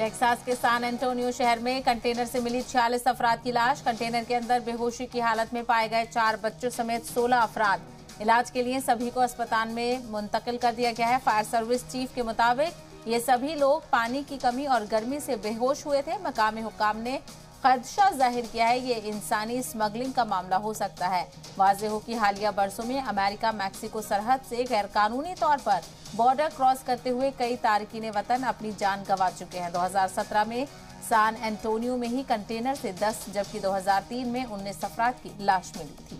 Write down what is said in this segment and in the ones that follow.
Texas के सान Antonio शहर में कंटेनर से मिली छियालीस अफराद की लाश। कंटेनर के अंदर बेहोशी की हालत में पाए गए चार बच्चों समेत 16 अफराद। इलाज के लिए सभी को अस्पताल में मुंतकिल कर दिया गया है। फायर सर्विस चीफ के मुताबिक ये सभी लोग पानी की कमी और गर्मी से बेहोश हुए थे। मकामी हुकाम ने खदशा ज़ाहिर किया है, ये इंसानी स्मगलिंग का मामला हो सकता है। वाजे हो कि हालिया बरसों में अमेरिका मैक्सिको सरहद से गैर कानूनी तौर पर बॉर्डर क्रॉस करते हुए कई तारकिन वतन अपनी जान गंवा चुके हैं। 2017 में सान एंटोनियो में ही कंटेनर से 10 जबकि 2003 में 19 अफराद की लाश मिली थी।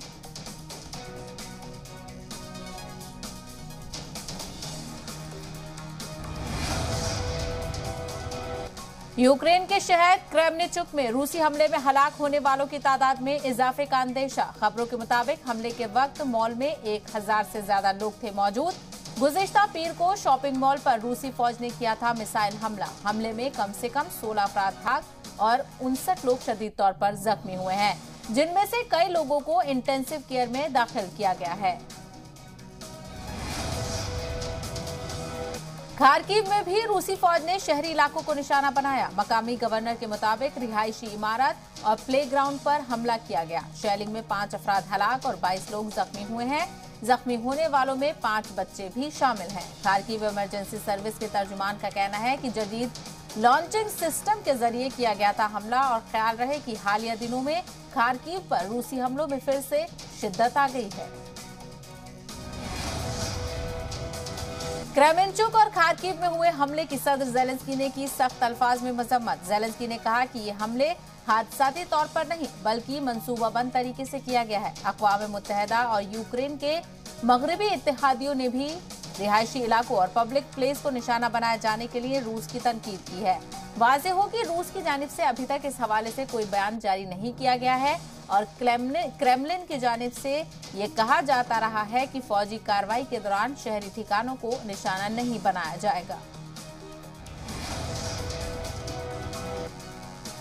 यूक्रेन के शहर क्रेमनिचुक में रूसी हमले में हलाक होने वालों की तादाद में इजाफे का अंदेशा। खबरों के मुताबिक हमले के वक्त मॉल में एक हज़ार से ज़्यादा लोग थे मौजूद। गुजश्ता पीर को शॉपिंग मॉल पर रूसी फौज ने किया था मिसाइल हमला। हमले में कम से कम 16 अपराध भाग और उनसठ लोग शदीद तौर पर जख्मी हुए हैं, जिनमें से कई लोगों को इंटेंसिव केयर में दाखिल किया गया है। खारकीव में भी रूसी फौज ने शहरी इलाकों को निशाना बनाया। मकामी गवर्नर के मुताबिक रिहायशी इमारत और प्लेग्राउंड पर हमला किया गया। शेलिंग में पाँच अफराद हलाक और 22 लोग जख्मी हुए हैं। जख्मी होने वालों में पाँच बच्चे भी शामिल हैं। खारकीव इमरजेंसी सर्विस के तर्जुमान का कहना है कि जदीद लॉन्चिंग सिस्टम के ज़रिए किया गया था हमला और ख्याल रहे कि हालिया दिनों में खारकीव पर रूसी हमलों में फिर से शिद्दत आ गई है। क्रेमेंचुक और खारकीव में हुए हमले की सदर जेलेंस्की ने की सख्त अल्फाज में मजम्मत। जेलेंस्की ने कहा कि ये हमले हादसाती तौर पर नहीं, बल्कि मंसूबाबंद तरीके से किया गया है। अकवा मुतहदा और यूक्रेन के मगरबी इतिहादियों ने भी रिहायशी इलाकों और पब्लिक प्लेस को निशाना बनाए जाने के लिए रूस की तनकीद की है। वाजे हो कि रूस की जानब से अभी तक इस हवाले से कोई बयान जारी नहीं किया गया है। और क्रेमलिन की जानब से ये कहा जाता रहा है कि फौजी कार्रवाई के दौरान शहरी ठिकानों को निशाना नहीं बनाया जाएगा।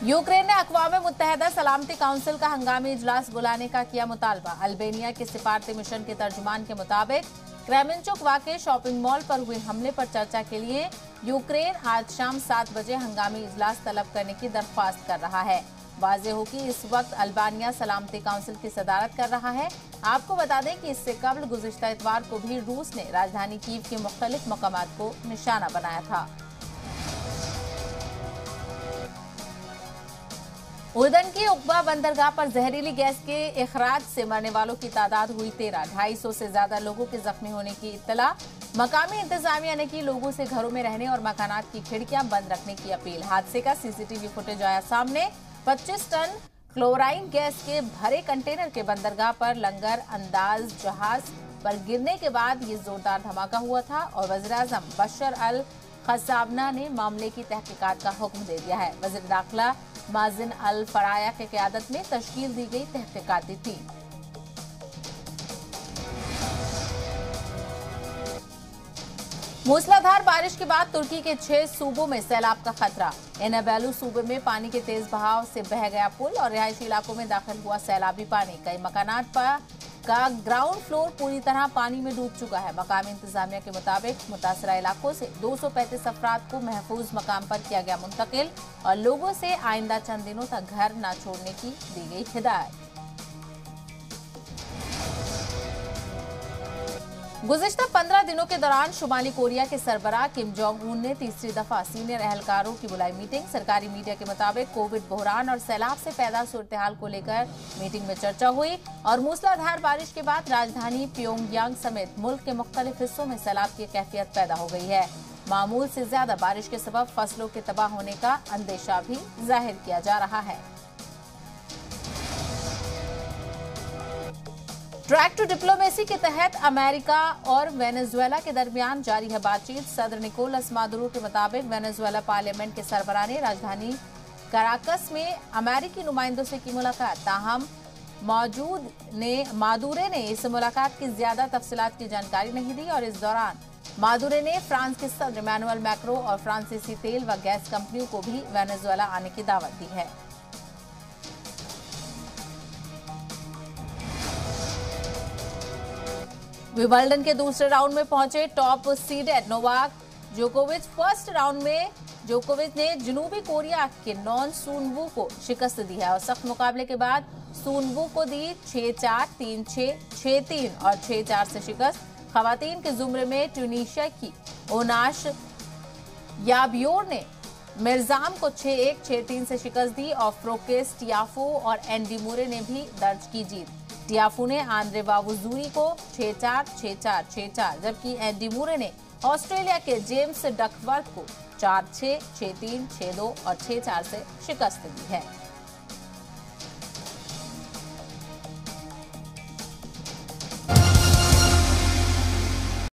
यूक्रेन ने अकवा मुतहदा सलामती काउंसिल का हंगामी इजलास बुलाने का किया मुतालबा। अल्बेनिया के सिफारती मिशन के तर्जुमान के मुताबिक क्रेमिनचुक वाके शॉपिंग मॉल पर हुए हमले पर चर्चा के लिए यूक्रेन आज शाम सात बजे हंगामी इजलास तलब करने की दरख्वास्त कर रहा है। वाजे हो कि इस वक्त अल्बानिया सलामती काउंसिल की सदारत कर रहा है। आपको बता दें कि इससे कबल गुजशत इतवार को भी रूस ने राजधानी कीव के मुख्तलिफ़ मकाम को निशाना बनाया था। उर्दन की उकबा बंदरगाह पर जहरीली गैस के अखराज से मरने वालों की तादाद हुई तेरह। ढाई सौ से ज़्यादा लोगों के जख्मी होने की इतला मकामी इंतजामिया ने की लोगों से घरों में रहने और मकानात की खिड़कियाँ बंद रखने की अपील। हादसे का सीसीटीवी फुटेज आया सामने। 25 टन क्लोराइन गैस के भरे कंटेनर के बंदरगाह पर लंगर, अंदाज, जहाज़ पर गिरने के बाद ये जोरदार धमाका हुआ था और वजी अजम बशर अल खसाबना ने मामले की तहकीकात का हुक्म दे दिया है। वजी दाखिला माजिन अल फराया के क्यादत में तश्कील दी गई तहकीकती टीम मूसलाधार बारिश के बाद तुर्की के छह सूबों में सैलाब का खतरा। एनाबेलू सूबे में पानी के तेज बहाव से बह गया पुल और रिहायशी इलाकों में दाखिल हुआ सैलाबी पानी। कई मकान पर का ग्राउंड फ्लोर पूरी तरह पानी में डूब चुका है। मकामी इंतजामिया के मुताबिक मुतासरा इलाकों से 235 अफराद को महफूज मकाम पर किया गया मुंतकिल और लोगों से आइंदा चंद दिनों तक घर न छोड़ने की दी गई हिदायत। गुजशत पंद्रह दिनों के दौरान शुमाली कोरिया के सरबराह किम जोंग उन ने तीसरी दफ़ा सीनियर अहलकारों की बुलाई मीटिंग। सरकारी मीडिया के मुताबिक कोविड बहरान और सैलाब से पैदा सूरत हाल को लेकर मीटिंग में चर्चा हुई और मूसलाधार बारिश के बाद राजधानी प्योंगयांग समेत मुल्क के मुख्तलिफ़ हिस्सों में सैलाब की कैफियत पैदा हो गई है। मामूल से ज़्यादा बारिश के सबब फ़सलों के तबाह होने का अंदेशा भी ज़ाहिर किया जा रहा है। ट्रैक टू डिप्लोमेसी के तहत अमेरिका और वेनेजुएला के दरमियान जारी है बातचीत। सदर निकोलस मादुरो के मुताबिक वेनेजुएला पार्लियामेंट के सरबरा ने राजधानी कराकस में अमेरिकी नुमाइंदों से की मुलाकात। ताहम मौजूद ने मादुरे ने इस मुलाकात की ज़्यादा तफसीत की जानकारी नहीं दी और इस दौरान मादुरे ने फ्रांस के सदर मैनुअल मैक्रो और फ्रांसीसी तेल व गैस कंपनियों को भी वेनेजुएला आने की दावत दी है। विंबलडन के दूसरे राउंड में पहुँचे टॉप सीडेड नोवाक जोकोविच। फ़र्स्ट राउंड में जोकोविच ने जनूबी कोरिया के नॉन सूनवू को शिकस्त दी है और सख्त मुकाबले के बाद सूनवू को दी छह चार तीन छह छह तीन और छह चार से शिकस्त। खवतान के जुमरे में ट्यूनिशिया की ओनाश याबियोर ने मिर्जाम को 6-1, 6-3 से शिकस्त दी और फ्रोकेस टियाफो और एंडी मुरे ने भी दर्ज की जीत। टियाफो ने आंद्रे बाबूजूरी को 6-4, 6-4, 6-4 जबकि एंडी मूरे ने ऑस्ट्रेलिया के जेम्स डकवर्थ को 4-6, 6-3, 6-2 और 6-4 से शिकस्त दी है।